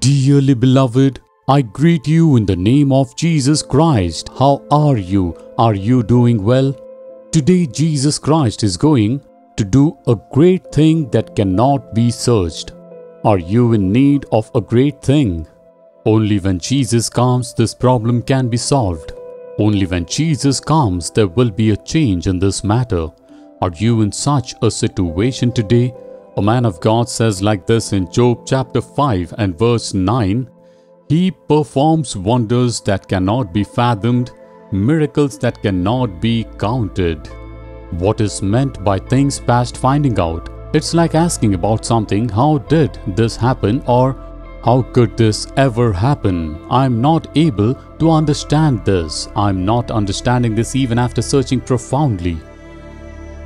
Dearly beloved, I greet you in the name of Jesus Christ. How are you? Are you doing well? Today, Jesus Christ is going to do a great thing that cannot be searched. Are you in need of a great thing? Only when Jesus comes, this problem can be solved. Only when Jesus comes, there will be a change in this matter. Are you in such a situation today? A man of God says like this in Job chapter 5 and verse 9 He performs wonders that cannot be fathomed, miracles that cannot be counted. What is meant by things past finding out? It's like asking about something, how did this happen or how could this ever happen? I'm not able to understand this. I'm not understanding this even after searching profoundly.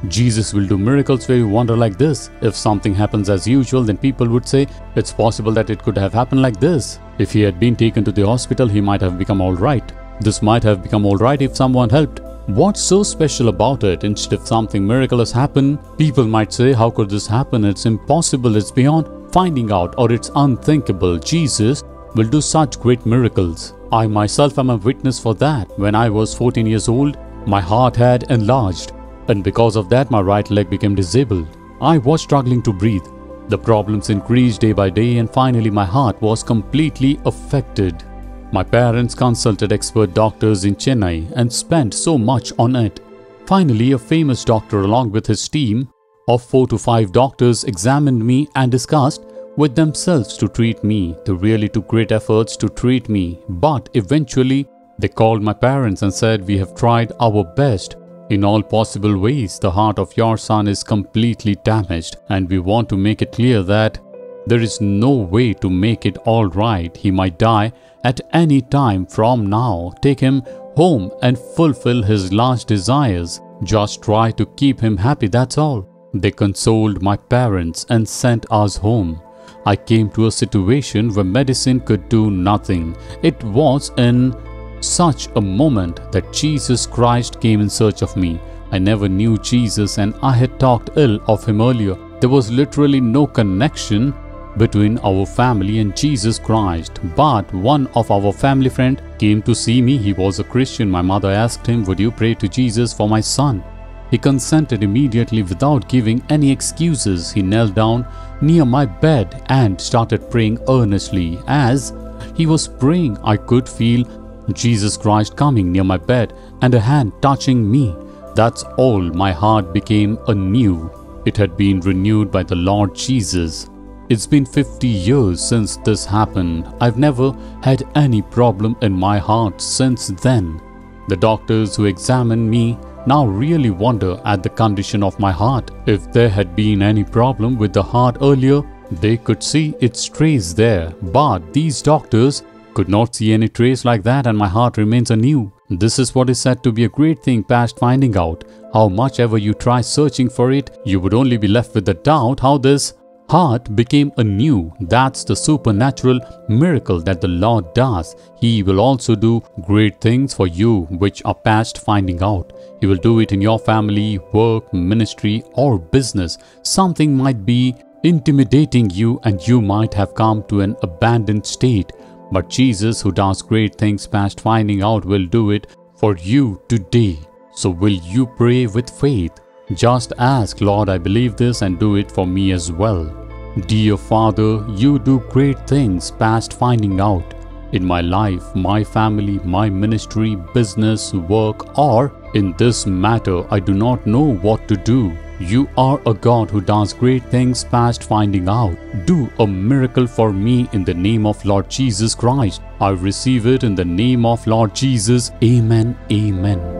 Jesus will do miracles where you wonder like this. If something happens as usual, then people would say, it's possible that it could have happened like this. If he had been taken to the hospital, he might have become alright. This might have become alright if someone helped. What's so special about it? Instead of something miraculous happen, people might say, how could this happen? It's impossible, it's beyond finding out or it's unthinkable. Jesus will do such great miracles. I myself am a witness for that. When I was 14 years old, my heart had enlarged and because of that my right leg became disabled. I was struggling to breathe. The problems increased day by day and finally my heart was completely affected. My parents consulted expert doctors in Chennai and spent so much on it. Finally, a famous doctor along with his team of 4 to 5 doctors examined me and discussed with themselves to treat me. They really took great efforts to treat me, but eventually they called my parents and said, We have tried our best in all possible ways, the heart of your son is completely damaged, and we want to make it clear that there is no way to make it all right. He might die at any time from now. Take him home and fulfill his last desires. Just try to keep him happy, that's all. They consoled my parents and sent us home. I came to a situation where medicine could do nothing. It was in such a moment that Jesus Christ came in search of me. I never knew Jesus and I had talked ill of him earlier. There was literally no connection between our family and Jesus Christ. But one of our family friend came to see me. He was a Christian. My mother asked him, would you pray to Jesus for my son? He consented immediately without giving any excuses. He knelt down near my bed and started praying earnestly. As he was praying, I could feel Jesus Christ coming near my bed and a hand touching me. That's all my heart became anew. It had been renewed by the Lord Jesus. It's been 50 years since this happened. I've never had any problem in my heart since then. The doctors who examined me now really wonder at the condition of my heart. If there had been any problem with the heart earlier, they could see its trace there. But these doctors could not see any trace like that and my heart remains anew. This is what is said to be a great thing past finding out. How much ever you try searching for it, you would only be left with the doubt how this heart became anew. That's the supernatural miracle that the Lord does. He will also do great things for you which are past finding out. He will do it in your family, work, ministry or business. Something might be intimidating you and you might have come to an abandoned state. But Jesus, who does great things past finding out, will do it for you today. So will you pray with faith? Just ask, Lord, I believe this and do it for me as well. Dear Father, you do great things past finding out in my life, my family, my ministry, business, work, or in this matter, I do not know what to do. You are a God who does great things past finding out. Do a miracle for me in the name of Lord Jesus Christ. I receive it in the name of Lord Jesus. Amen. Amen.